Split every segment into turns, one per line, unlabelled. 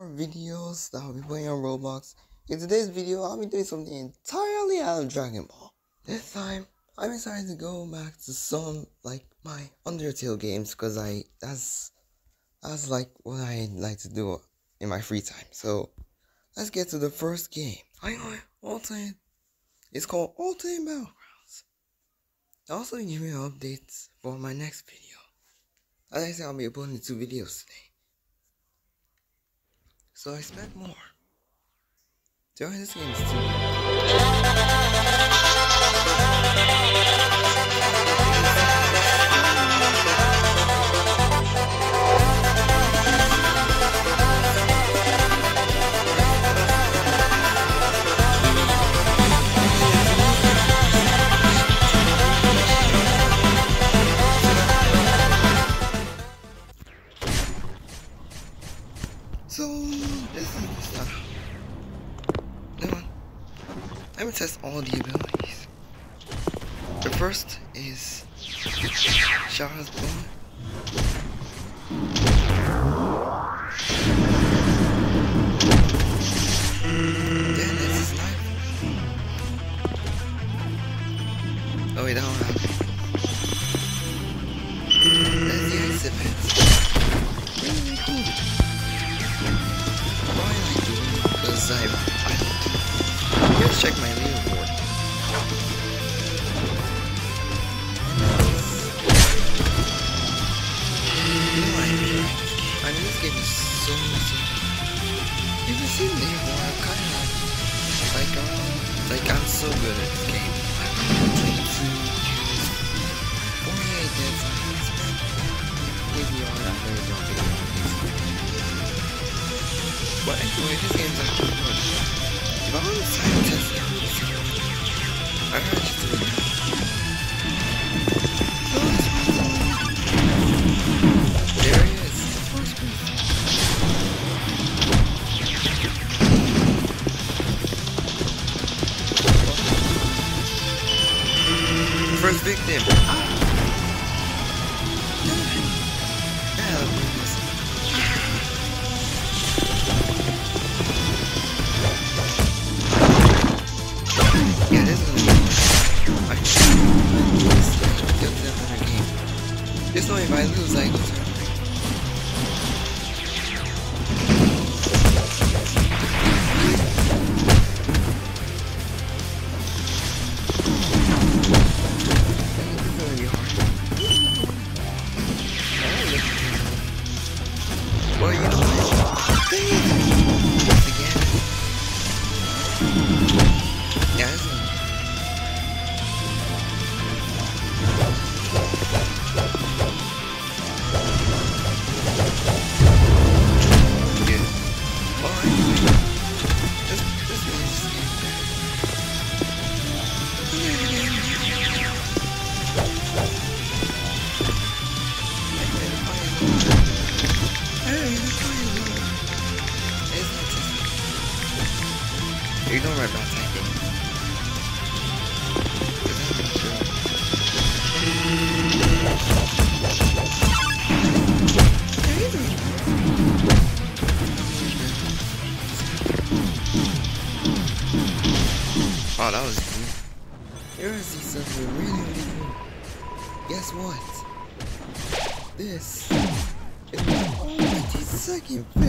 videos that I'll be playing on Roblox. In today's video, I'll be doing something entirely out of Dragon Ball. This time, I'm excited to go back to some like my Undertale games because I that's that's like what I like to do in my free time. So let's get to the first game. I know Ultimate. It's called Ultimate Battlegrounds. Also give me updates for my next video. As I said, I'll be uploading two videos today so I spent more. Join this game Oh wait, don't have. That's the Ice. Why am I doing it? Because I, I... Let's check my leaderboard. But anyway, this game's actually fun. If I want to scientist I heard you I lose. Well, you know second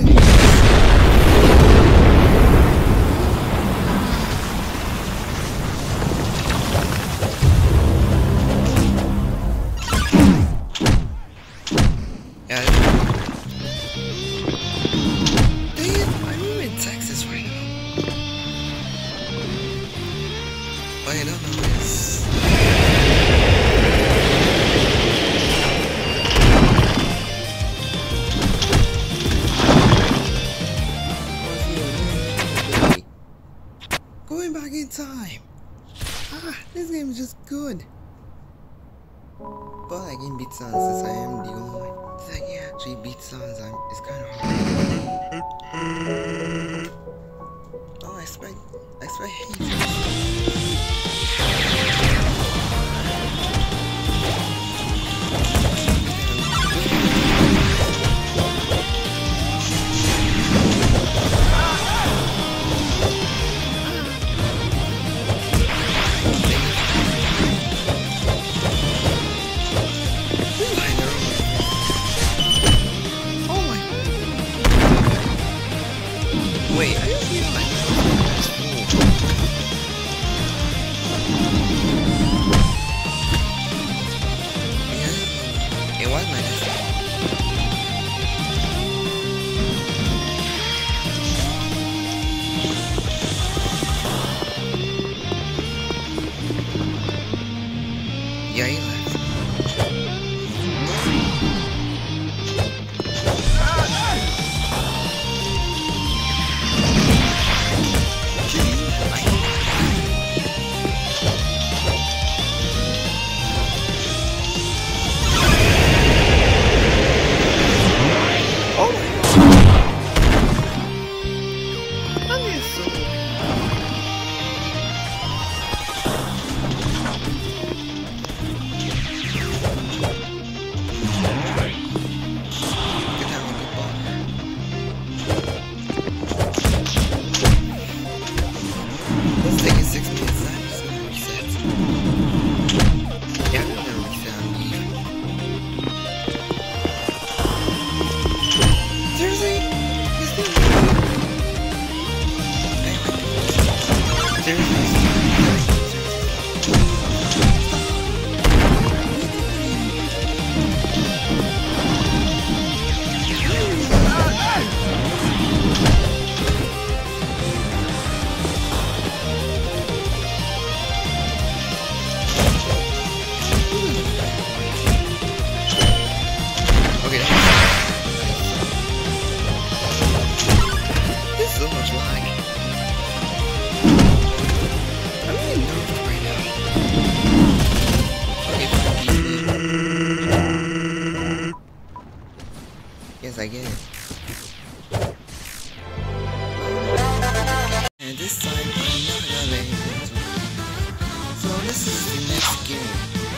this is game.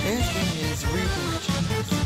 Next game is Reborn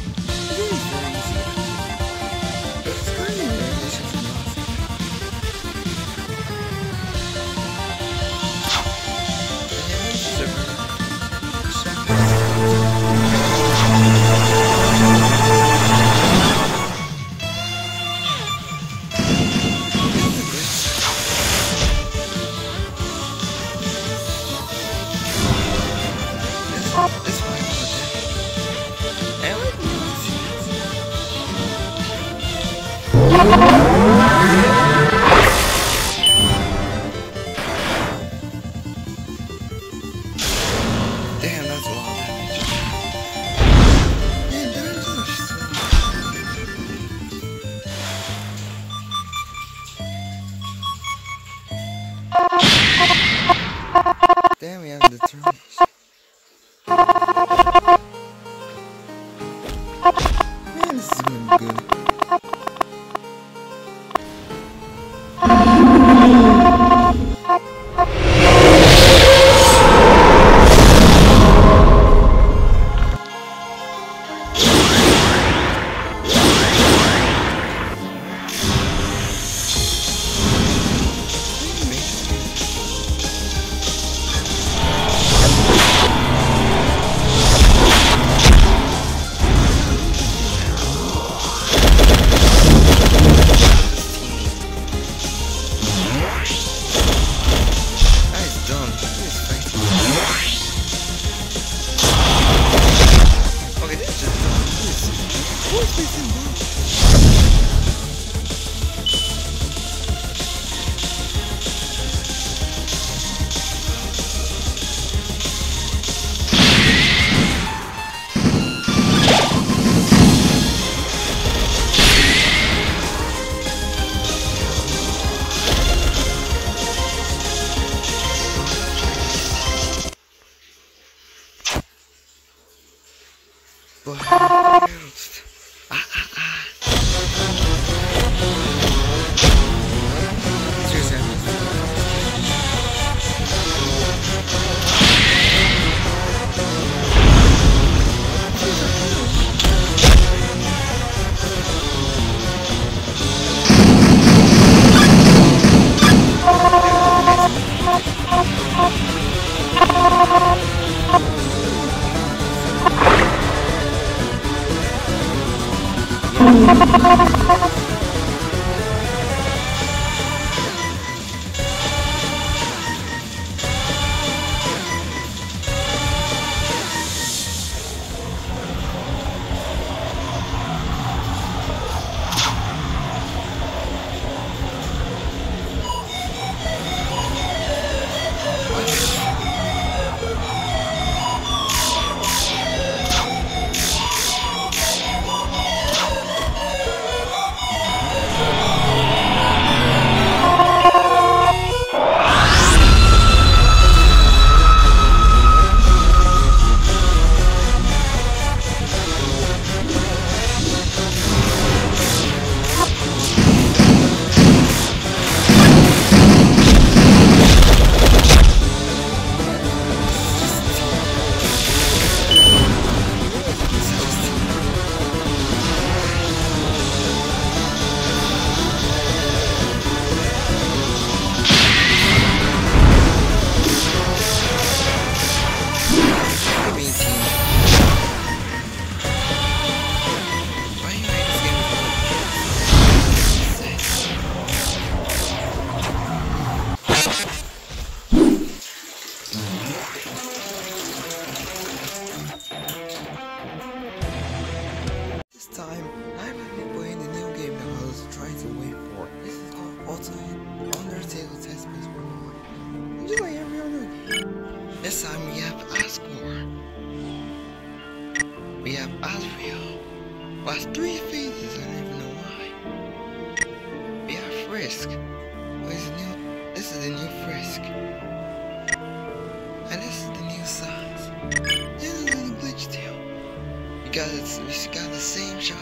Glitchtale. Because it's, we got the same shop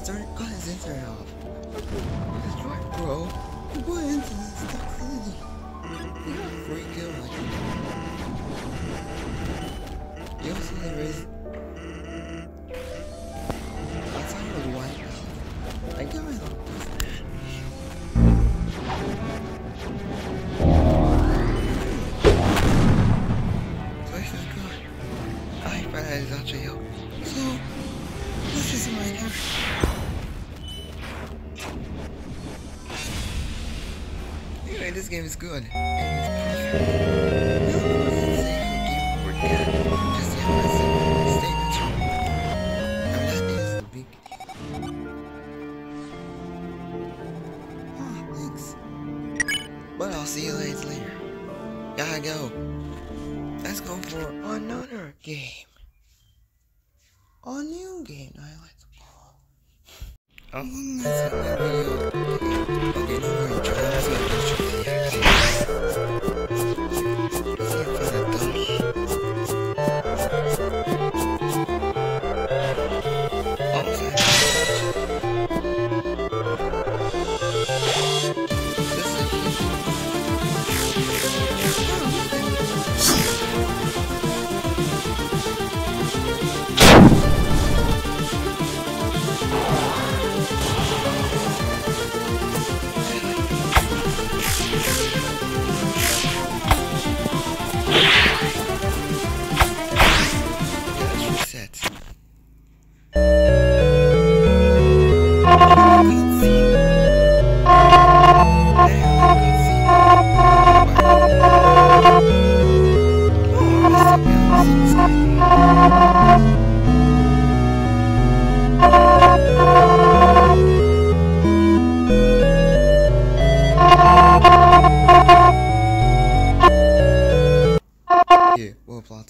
Guys, turn go his internet off. That's bro. What is this toxicity? You're like. You also raised game is good.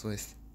そうです。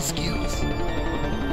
skills.